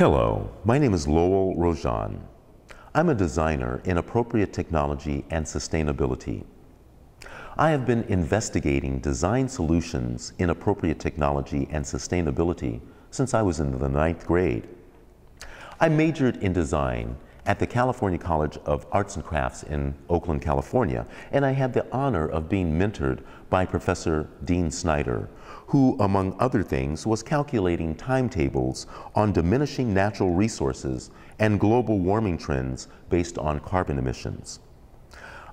Hello, my name is Lowell Rojon. I'm a designer in appropriate technology and sustainability. I have been investigating design solutions in appropriate technology and sustainability since I was in the ninth grade. I majored in design at the California College of Arts and Crafts in Oakland, California, and I had the honor of being mentored by Professor Dean Snyder, who, among other things, was calculating timetables on diminishing natural resources and global warming trends based on carbon emissions.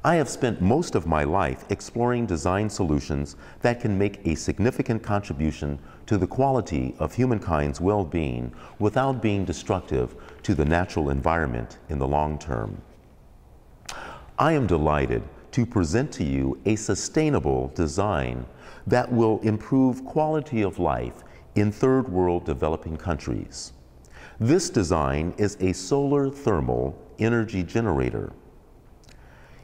I have spent most of my life exploring design solutions that can make a significant contribution to the quality of humankind's well-being without being destructive to the natural environment in the long term. I am delighted to present to you a sustainable design that will improve quality of life in third world developing countries. This design is a solar thermal energy generator.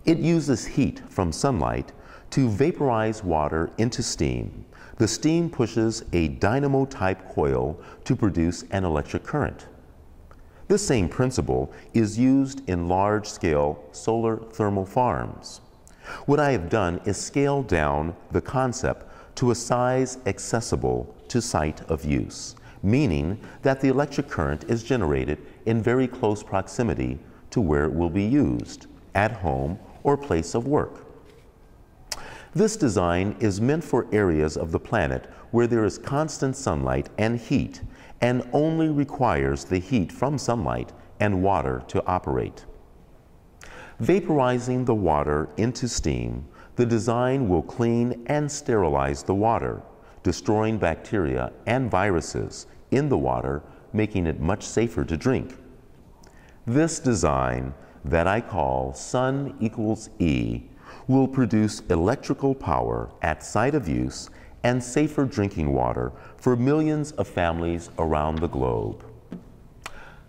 It uses heat from sunlight to vaporize water into steam. The steam pushes a dynamo-type coil to produce an electric current. This same principle is used in large-scale solar thermal farms. What I have done is scale down the concept to a size accessible to site of use, meaning that the electric current is generated in very close proximity to where it will be used, at home or place of work. This design is meant for areas of the planet where there is constant sunlight and heat and only requires the heat from sunlight and water to operate. Vaporizing the water into steam, the design will clean and sterilize the water, destroying bacteria and viruses in the water, making it much safer to drink. This design that I call Sun equals E will produce electrical power at site of use and safer drinking water for millions of families around the globe.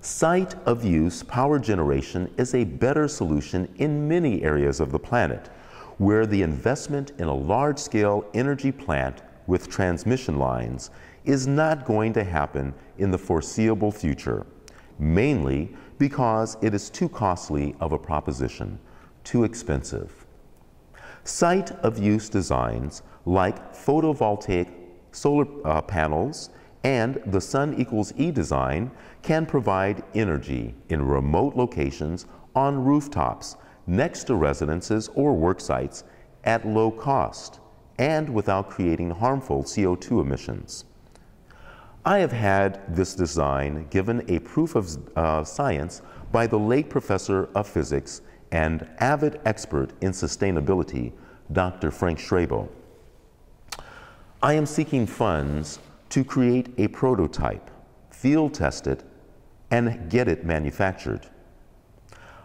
Site of use power generation is a better solution in many areas of the planet where the investment in a large scale energy plant with transmission lines is not going to happen in the foreseeable future, mainly because it is too costly of a proposition, too expensive. Site of use designs like photovoltaic solar uh, panels and the sun equals E design can provide energy in remote locations on rooftops next to residences or work sites at low cost and without creating harmful CO2 emissions. I have had this design given a proof of uh, science by the late professor of physics and avid expert in sustainability, Dr. Frank Schrabo. I am seeking funds to create a prototype, field test it, and get it manufactured.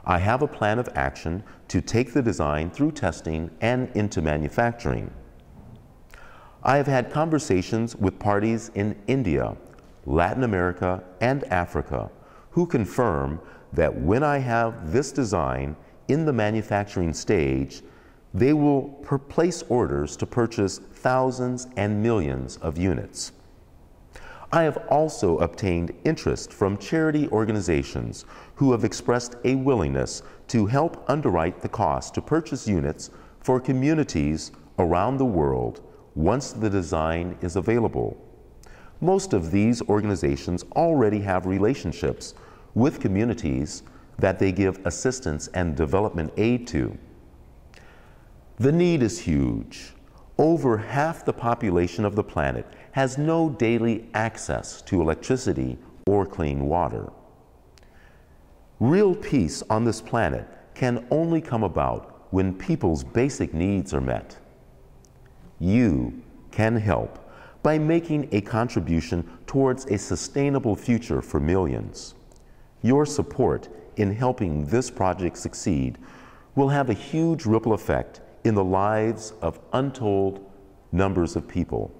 I have a plan of action to take the design through testing and into manufacturing. I have had conversations with parties in India, Latin America, and Africa who confirm that when I have this design in the manufacturing stage, they will place orders to purchase thousands and millions of units. I have also obtained interest from charity organizations who have expressed a willingness to help underwrite the cost to purchase units for communities around the world once the design is available. Most of these organizations already have relationships with communities that they give assistance and development aid to. The need is huge. Over half the population of the planet has no daily access to electricity or clean water. Real peace on this planet can only come about when people's basic needs are met you can help by making a contribution towards a sustainable future for millions. Your support in helping this project succeed will have a huge ripple effect in the lives of untold numbers of people.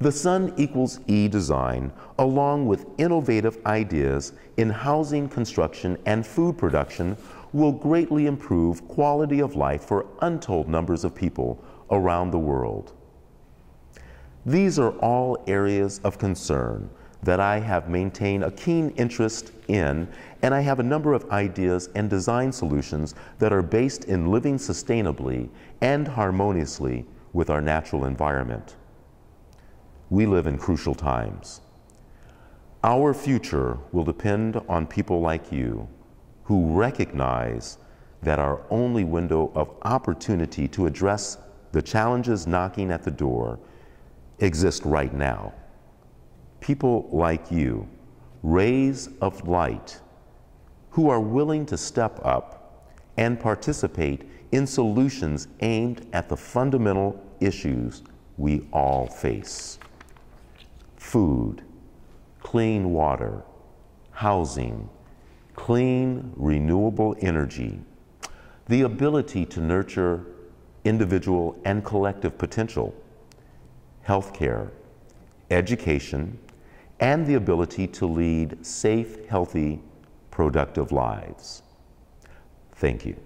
The Sun equals E design, along with innovative ideas in housing construction and food production, will greatly improve quality of life for untold numbers of people around the world. These are all areas of concern that I have maintained a keen interest in, and I have a number of ideas and design solutions that are based in living sustainably and harmoniously with our natural environment. We live in crucial times. Our future will depend on people like you who recognize that our only window of opportunity to address the challenges knocking at the door exist right now. People like you, rays of light, who are willing to step up and participate in solutions aimed at the fundamental issues we all face. Food, clean water, housing, clean, renewable energy, the ability to nurture individual and collective potential, healthcare, education, and the ability to lead safe, healthy, productive lives. Thank you.